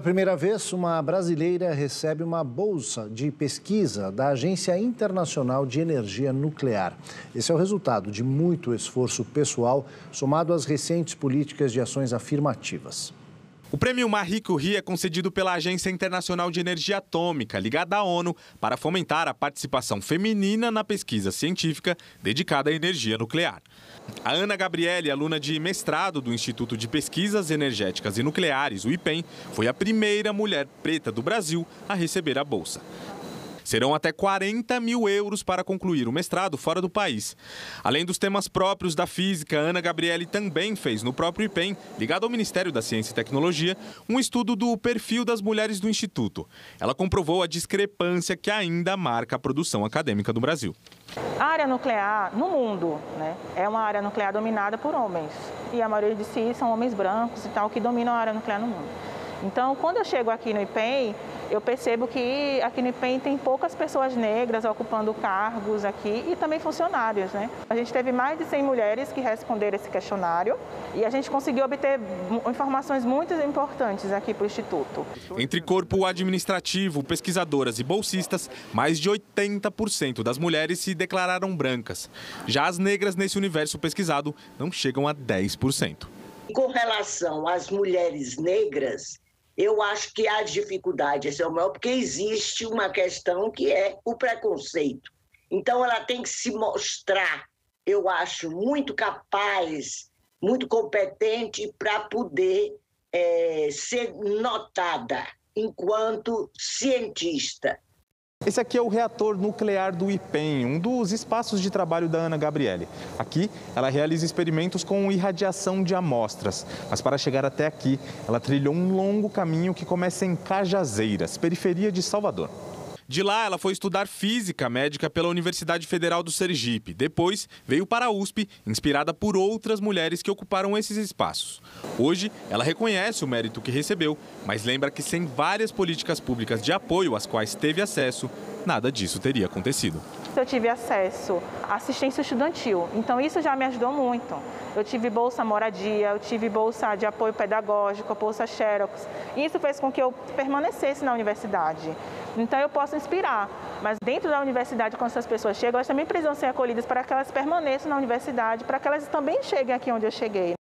Primeira vez, uma brasileira recebe uma bolsa de pesquisa da Agência Internacional de Energia Nuclear. Esse é o resultado de muito esforço pessoal, somado às recentes políticas de ações afirmativas. O prêmio Marie Curie é concedido pela Agência Internacional de Energia Atômica, ligada à ONU, para fomentar a participação feminina na pesquisa científica dedicada à energia nuclear. A Ana Gabriele, aluna de mestrado do Instituto de Pesquisas Energéticas e Nucleares, o IPEM, foi a primeira mulher preta do Brasil a receber a bolsa. Serão até 40 mil euros para concluir o mestrado fora do país. Além dos temas próprios da física, Ana Gabriele também fez no próprio IPEM, ligado ao Ministério da Ciência e Tecnologia, um estudo do perfil das mulheres do Instituto. Ela comprovou a discrepância que ainda marca a produção acadêmica do Brasil. A área nuclear no mundo né, é uma área nuclear dominada por homens. E a maioria de si são homens brancos e tal que dominam a área nuclear no mundo. Então, quando eu chego aqui no IPEM, eu percebo que aqui no IPEM tem poucas pessoas negras ocupando cargos aqui e também funcionários. Né? A gente teve mais de 100 mulheres que responderam esse questionário e a gente conseguiu obter informações muito importantes aqui para o Instituto. Entre corpo administrativo, pesquisadoras e bolsistas, mais de 80% das mulheres se declararam brancas. Já as negras nesse universo pesquisado não chegam a 10%. Com relação às mulheres negras, eu acho que há dificuldade, esse é o maior, porque existe uma questão que é o preconceito. Então, ela tem que se mostrar, eu acho, muito capaz, muito competente para poder é, ser notada enquanto cientista. Esse aqui é o reator nuclear do IPEM, um dos espaços de trabalho da Ana Gabriele. Aqui, ela realiza experimentos com irradiação de amostras, mas para chegar até aqui, ela trilhou um longo caminho que começa em Cajazeiras, periferia de Salvador. De lá, ela foi estudar física médica pela Universidade Federal do Sergipe. Depois, veio para a USP, inspirada por outras mulheres que ocuparam esses espaços. Hoje, ela reconhece o mérito que recebeu, mas lembra que sem várias políticas públicas de apoio às quais teve acesso, nada disso teria acontecido. Eu tive acesso à assistência estudantil, então isso já me ajudou muito. Eu tive bolsa moradia, eu tive bolsa de apoio pedagógico, bolsa Xerox. Isso fez com que eu permanecesse na universidade. Então eu posso inspirar, mas dentro da universidade, quando essas pessoas chegam, elas também precisam ser acolhidas para que elas permaneçam na universidade, para que elas também cheguem aqui onde eu cheguei.